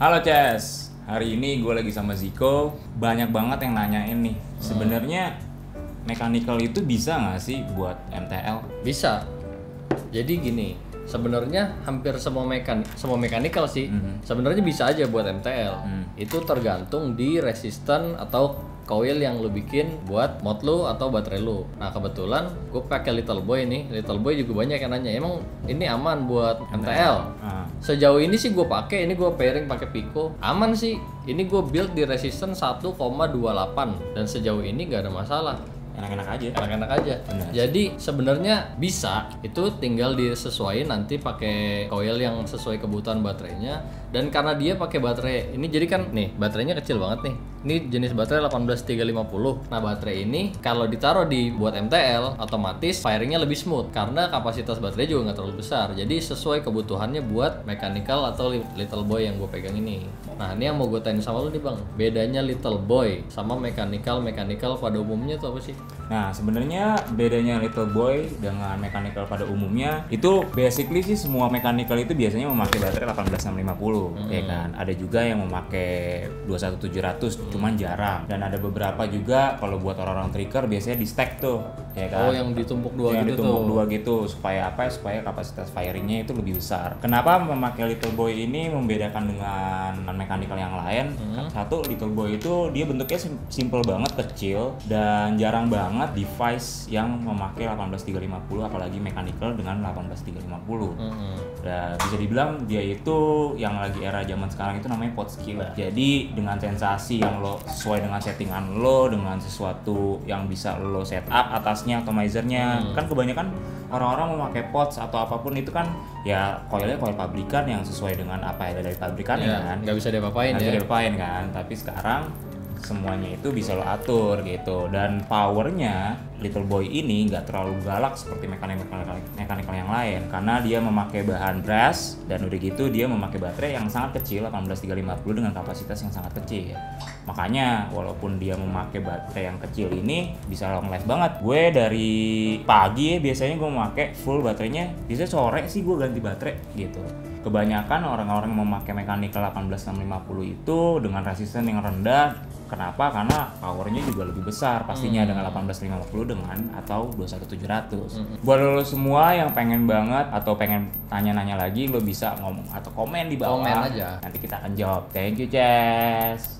Halo Ces, hari ini gue lagi sama Ziko. Banyak banget yang nanyain nih, sebenarnya mechanical itu bisa nggak sih buat MTL? Bisa. Jadi gini, sebenarnya hampir semua mekan semua mekanikal sih sebenarnya bisa aja buat MTL. Itu tergantung di resisten atau coil yang lu bikin buat mod lu atau baterai lu. Nah kebetulan gue pakai Little Boy nih. Little Boy juga banyak yang nanya, emang ini aman buat MTL? Ah, Sejauh ini sih gue pakai, ini gue pairing pakai Pico, aman sih. Ini gue build di resisten 1,28 dan sejauh ini nggak ada masalah enak-enak aja. enak-enak aja. Benar. Jadi sebenarnya bisa, itu tinggal disesuaikan nanti pakai coil yang sesuai kebutuhan baterainya. Dan karena dia pakai baterai ini jadi kan nih baterainya kecil banget nih. Ini jenis baterai 18350. Nah baterai ini kalau ditaruh di buat MTL otomatis firingnya lebih smooth karena kapasitas baterai juga nggak terlalu besar. Jadi sesuai kebutuhannya buat mechanical atau li- little boy yang gue pegang ini. Nah ini yang mau gue tanya sama lu nih bang, bedanya little boy sama mechanical mechanical pada umumnya tuh apa sih? Nah, sebenarnya bedanya Little Boy dengan mechanical pada umumnya itu basically sih semua mechanical itu biasanya memakai baterai 18650 ya kan. Ada juga yang memakai 21700 cuman jarang. Dan ada beberapa juga kalau buat orang-orang tricker biasanya di stack tuh ya kan. Oh yang ditumpuk dua yang gitu ditumpuk tuh. dua gitu supaya apa ya? supaya kapasitas firingnya itu lebih besar kenapa memakai little boy ini membedakan dengan mechanical yang lain Hmm. satu little boy itu dia bentuknya sim- simple banget kecil dan jarang banget device yang memakai 18350 apalagi mechanical dengan 18350 Mm-mm. dan bisa dibilang dia itu yang lagi era zaman sekarang itu namanya pot skill. Jadi dengan sensasi yang lo sesuai dengan settingan lo, dengan sesuatu yang bisa lo set up atasnya atomizernya. Kan kebanyakan orang-orang memakai pots atau apa pun itu kan ya coilnya coil pabrikan yang sesuai dengan apa yang ada dari pabrikan Ya, kan. nggak bisa diapa-apain Nggak ya. bisa dilupain kan. Tapi sekarang semuanya itu bisa lo atur gitu. Dan powernya Little Boy ini nggak terlalu galak seperti mekanik mekanikal yang lain. Karena dia memakai bahan brass dan udah gitu dia memakai baterai yang sangat kecil 18350 dengan kapasitas yang sangat kecil. Makanya walaupun dia memakai baterai yang kecil ini bisa long life banget. Gue dari pagi ya biasanya gue memakai full baterainya. Biasanya sore sih gue ganti baterai gitu kebanyakan orang-orang memakai mechanical 18650 itu dengan resisten yang rendah. Kenapa? Karena powernya juga lebih besar. Pastinya dengan 1850 dengan atau 21700 buat lo semua yang pengen banget atau pengen tanya-nanya lagi lo bisa ngomong atau komen di bawah. Komen aja. nanti kita akan jawab. Thank you Jess